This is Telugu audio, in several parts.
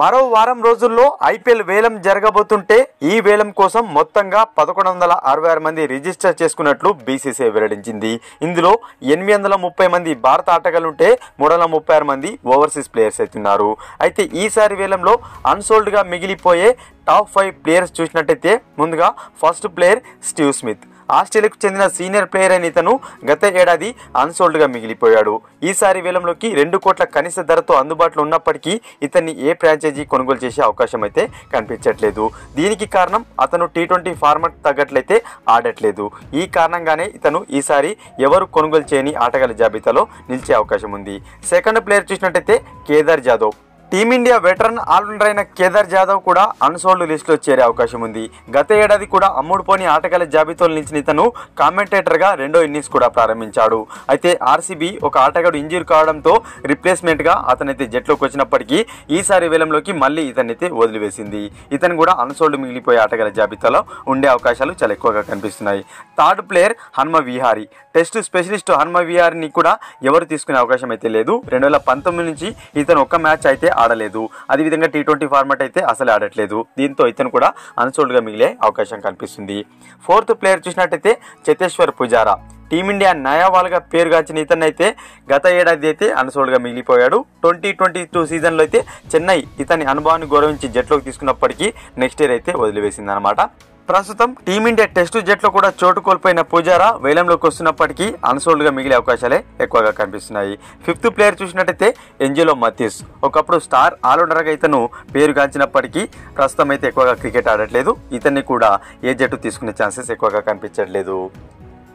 మరో వారం రోజుల్లో ఐపీఎల్ వేలం జరగబోతుంటే ఈ వేలం కోసం మొత్తంగా పదకొండు వందల అరవై ఆరు మంది రిజిస్టర్ చేసుకున్నట్లు బీసీసీఐ వెల్లడించింది. ఇందులో ఎనిమిది వందల ముప్పై మంది భారత ఆటగాళ్ళుంటే మూడు వందల ముప్పై ఆరు మంది ఓవర్సీస్ ప్లేయర్స్ అవుతున్నారు అయితే ఈసారి వేలంలో అన్సోల్డ్గా మిగిలిపోయే టాప్ ఫైవ్ ప్లేయర్స్ చూసినట్టయితే ముందుగా ఫస్ట్ ప్లేయర్ స్టీవ్ స్మిత్. ఆస్ట్రేలియాకు చెందిన సీనియర్ ప్లేయర్ అయిన ఇతను గత ఏడాది అన్సోల్డ్గా మిగిలిపోయాడు. ఈసారి వేలంలోకి రెండు కోట్ల కనీస ధరతో అందుబాటులో ఉన్నప్పటికీ ఇతన్ని ఏ ఫ్రాంచైజీ కొనుగోలు చేసే అవకాశం అయితే కనిపించట్లేదు. దీనికి కారణం అతను టీ ట్వంటీ ఫార్మాట్ తగ్గట్లయితే ఆడట్లేదు. ఈ కారణంగానే ఇతను ఈసారి ఎవరు కొనుగోలు చేయని ఆటగాళ్ళ జాబితాలో నిలిచే అవకాశం ఉంది. సెకండ్ ప్లేయర్ చూసినట్టయితే Kedar Jadhav. Team India veteran allrounder అయిన కేదార్ జాదవ్ కూడా అన్సోల్డ్ లిస్టులో చేరే అవకాశం ఉంది. గత ఏడాది కూడా అమ్ముడుపోని ఆటగాళ్ళ జాబితాలో నిలిచిన ఇతను కామెంటేటర్గా రెండో ఇన్నింగ్స్ కూడా ప్రారంభించాడు. అయితే ఆర్సీబీ ఒక ఆటగాడు ఇంజూర్ కావడంతో రిప్లేస్మెంట్గా అతనైతే జట్లోకి వచ్చినప్పటికీ ఈసారి వేలంలోకి మళ్ళీ ఇతనైతే వదిలివేసింది. ఇతను కూడా అన్సోల్డ్ మిగిలిపోయే ఆటగాళ్ళ జాబితాలో ఉండే అవకాశాలు చాలా ఎక్కువగా కనిపిస్తున్నాయి. Third player Hanuma Vihari. Test specialist Hanuma విహారీని కూడా ఎవరు తీసుకునే అవకాశం అయితే లేదు. రెండు వేల పంతొమ్మిది నుంచి ఇతను ఒక్క మ్యాచ్ అయితే ఆడలేదు. అదేవిధంగా టీ ట్వంటీ ఫార్మాట్ అయితే అసలు ఆడట్లేదు. దీంతో ఇతను కూడా అన్సోల్డ్గా మిగిలే అవకాశం కనిపిస్తుంది ఫోర్త్ ప్లేయర్ చూసినట్టయితే చేతేశ్వర్ పుజారా టీమిండియా నయావాల్గా పేరుగాంచిన ఇతను అయితే గత ఏడాది అయితే అన్సోల్డ్గా మిగిలిపోయాడు. ట్వంటీ ట్వంటీ టూ సీజన్లో అయితే చెన్నై ఇతని అనుభవాన్ని గౌరవించి జట్లోకి తీసుకున్నప్పటికీ నెక్స్ట్ ఇయర్ అయితే వదిలివేసింది అనమాట ప్రస్తుతం టీమిండియా టెస్టు జట్లో కూడా చోటు కోల్పోయిన పూజారా వేలంలోకి వస్తున్నప్పటికీ అన్సోల్డ్గా మిగిలే అవకాశాలే ఎక్కువగా కనిపిస్తున్నాయి. ఫిఫ్త్ ప్లేయర్ చూసినట్టయితే ఎంజిలో మతీస్. ఒకప్పుడు స్టార్ ఆల్రౌండర్గా ఇతను పేరుగాంచినప్పటికీ ప్రస్తుతం అయితే ఎక్కువగా క్రికెట్ ఆడట్లేదు. ఇతన్ని కూడా ఏ జట్టు తీసుకునే ఛాన్సెస్ ఎక్కువగా కనిపించట్లేదు.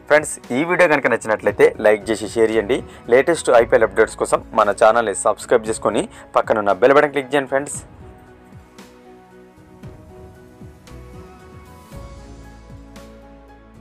ఫ్రెండ్స్ ఈ వీడియో కనుక నచ్చినట్లయితే లైక్ చేసి షేర్ చేయండి. లేటెస్ట్ ఐపీఎల్ అప్డేట్స్ కోసం మన ఛానల్ని సబ్స్క్రైబ్ చేసుకొని పక్కనున్న బెల్ బటన్ క్లిక్ చేయండి ఫ్రెండ్స్.